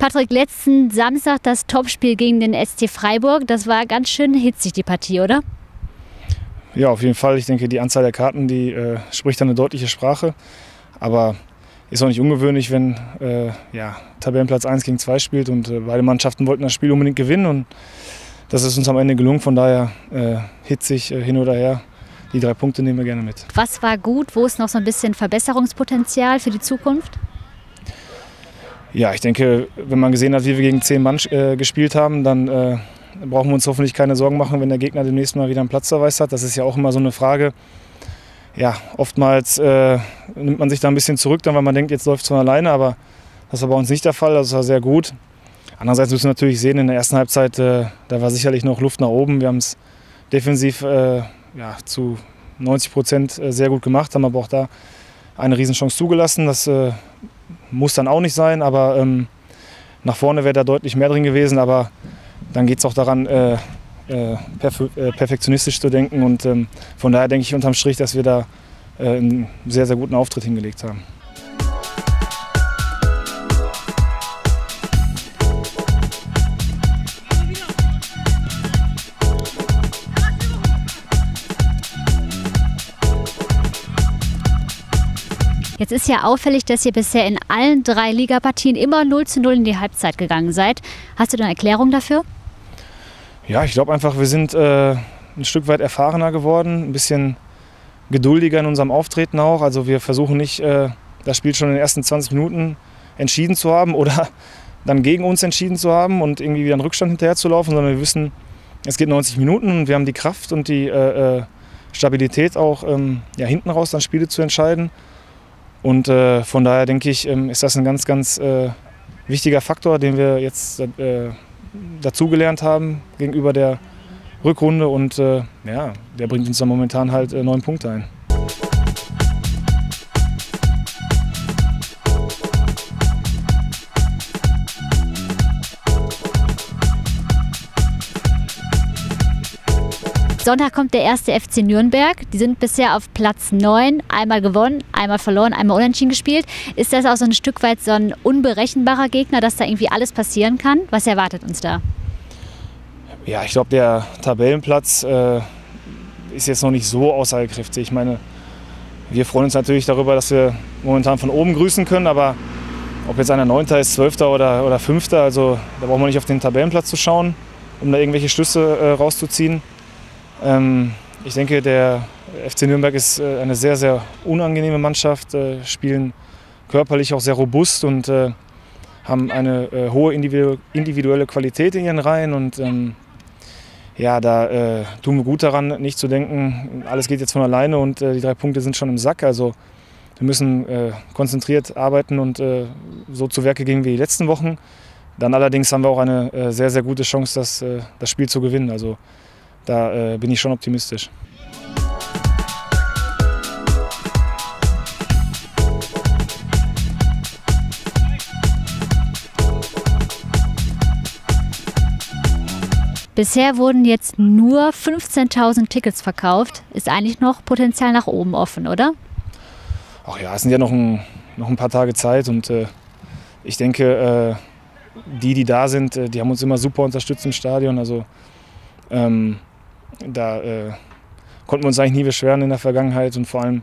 Patrick, letzten Samstag das Topspiel gegen den SC Freiburg. Das war ganz schön hitzig, die Partie, oder? Ja, auf jeden Fall. Ich denke, die Anzahl der Karten, die äh, spricht eine deutliche Sprache. Aber ist auch nicht ungewöhnlich, wenn äh, ja, Tabellenplatz 1 gegen 2 spielt und äh, beide Mannschaften wollten das Spiel unbedingt gewinnen und das ist uns am Ende gelungen. Von daher äh, hitzig äh, hin oder her. Die drei Punkte nehmen wir gerne mit. Was war gut? Wo ist noch so ein bisschen Verbesserungspotenzial für die Zukunft? Ja, ich denke, wenn man gesehen hat, wie wir gegen zehn Mann äh, gespielt haben, dann äh, brauchen wir uns hoffentlich keine Sorgen machen, wenn der Gegner demnächst mal wieder einen Platzverweis hat. Das ist ja auch immer so eine Frage ja, oftmals äh, nimmt man sich da ein bisschen zurück, dann, weil man denkt, jetzt läuft es von alleine, aber das war bei uns nicht der Fall, das war sehr gut. Andererseits müssen wir natürlich sehen, in der ersten Halbzeit, äh, da war sicherlich noch Luft nach oben. Wir haben es defensiv äh, ja, zu 90 Prozent äh, sehr gut gemacht, haben aber auch da eine Riesenchance zugelassen. Das muss dann auch nicht sein, aber ähm, nach vorne wäre da deutlich mehr drin gewesen. Aber dann geht es auch daran, äh, äh, perf äh, perfektionistisch zu denken. Und ähm, von daher denke ich unterm Strich, dass wir da äh, einen sehr, sehr guten Auftritt hingelegt haben. Jetzt ist ja auffällig, dass ihr bisher in allen drei Ligapartien immer 0 zu 0 in die Halbzeit gegangen seid. Hast du da eine Erklärung dafür? Ja, ich glaube einfach, wir sind äh, ein Stück weit erfahrener geworden, ein bisschen geduldiger in unserem Auftreten auch. Also wir versuchen nicht, äh, das Spiel schon in den ersten 20 Minuten entschieden zu haben oder dann gegen uns entschieden zu haben und irgendwie wieder einen Rückstand hinterher zu laufen, sondern wir wissen, es geht 90 Minuten und wir haben die Kraft und die äh, äh, Stabilität auch ähm, ja, hinten raus dann Spiele zu entscheiden. Und äh, von daher denke ich, ähm, ist das ein ganz, ganz äh, wichtiger Faktor, den wir jetzt äh, dazugelernt haben gegenüber der Rückrunde und äh, ja, der bringt uns dann momentan halt äh, neun Punkte ein. Sonntag kommt der erste FC Nürnberg. Die sind bisher auf Platz 9, einmal gewonnen, einmal verloren, einmal unentschieden gespielt. Ist das auch so ein Stück weit so ein unberechenbarer Gegner, dass da irgendwie alles passieren kann? Was erwartet uns da? Ja, ich glaube, der Tabellenplatz äh, ist jetzt noch nicht so aussagekräftig. Ich meine, wir freuen uns natürlich darüber, dass wir momentan von oben grüßen können, aber ob jetzt einer Neunter ist, Zwölfter oder, oder Fünfter, also da brauchen wir nicht auf den Tabellenplatz zu schauen, um da irgendwelche Schlüsse äh, rauszuziehen. Ähm, ich denke, der FC Nürnberg ist äh, eine sehr, sehr unangenehme Mannschaft, äh, spielen körperlich auch sehr robust und äh, haben eine hohe individuelle Qualität in ihren Reihen. Und ähm, ja, da tun wir gut daran, nicht zu denken, alles geht jetzt von alleine und die drei Punkte sind schon im Sack. Also wir müssen konzentriert arbeiten und so zu Werke gehen wie die letzten Wochen. Dann allerdings haben wir auch eine sehr, sehr gute Chance, das, das Spiel zu gewinnen. Also da äh, bin ich schon optimistisch. Bisher wurden jetzt nur 15.000 Tickets verkauft. Ist eigentlich noch Potenzial nach oben offen, oder? Ach ja, es sind ja noch ein, noch ein paar Tage Zeit und äh, ich denke, äh, die, die da sind, äh, die haben uns immer super unterstützt im Stadion. Also ähm, da äh, konnten wir uns eigentlich nie beschweren in der Vergangenheit und vor allem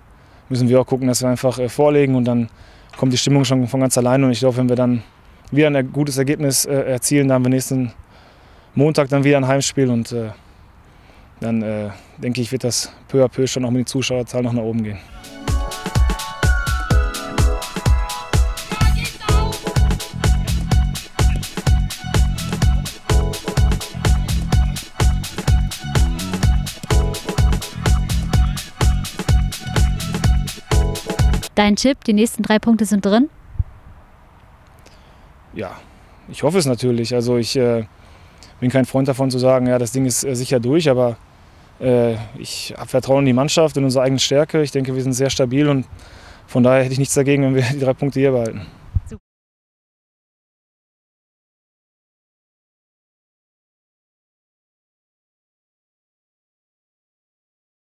müssen wir auch gucken, dass wir einfach äh, vorlegen und dann kommt die Stimmung schon von ganz alleine und ich glaube, wenn wir dann wieder ein gutes Ergebnis äh, erzielen, dann haben wir nächsten Montag dann wieder ein Heimspiel und äh, dann äh, denke ich, wird das peu à peu schon auch mit den Zuschauerzahlen noch nach oben gehen. Dein Tipp, die nächsten drei Punkte sind drin? Ja, ich hoffe es natürlich. Also ich äh, bin kein Freund davon zu sagen, ja, das Ding ist äh, sicher durch, aber äh, ich habe Vertrauen in die Mannschaft, in unsere eigene Stärke. Ich denke, wir sind sehr stabil und von daher hätte ich nichts dagegen, wenn wir die drei Punkte hier behalten.